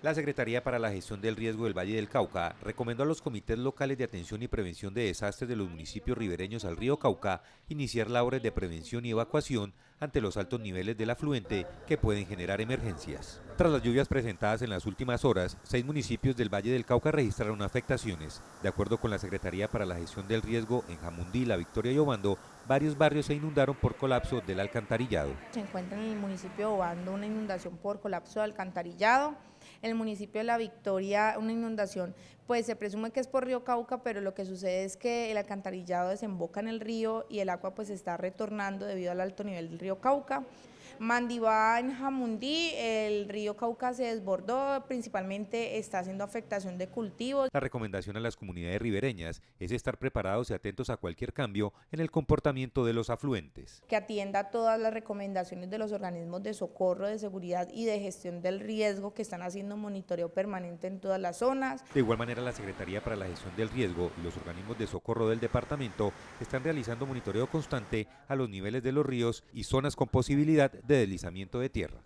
La Secretaría para la Gestión del Riesgo del Valle del Cauca recomendó a los comités locales de atención y prevención de desastres de los municipios ribereños al río Cauca iniciar labores de prevención y evacuación ante los altos niveles del afluente que pueden generar emergencias. Tras las lluvias presentadas en las últimas horas, seis municipios del Valle del Cauca registraron afectaciones. De acuerdo con la Secretaría para la Gestión del Riesgo, en Jamundí, La Victoria y Obando, varios barrios se inundaron por colapso del alcantarillado. Se encuentra en el municipio de Obando una inundación por colapso del alcantarillado. En el municipio de La Victoria una inundación, pues se presume que es por río Cauca, pero lo que sucede es que el alcantarillado desemboca en el río y el agua pues está retornando debido al alto nivel del río Cauca. Mandibá en Jamundí, el río Cauca se desbordó, principalmente está haciendo afectación de cultivos. La recomendación a las comunidades ribereñas es estar preparados y atentos a cualquier cambio en el comportamiento de los afluentes. Que atienda todas las recomendaciones de los organismos de socorro, de seguridad y de gestión del riesgo que están haciendo monitoreo permanente en todas las zonas. De igual manera, la Secretaría para la Gestión del Riesgo y los organismos de socorro del departamento están realizando monitoreo constante a los niveles de los ríos y zonas con posibilidad de deslizamiento de tierra.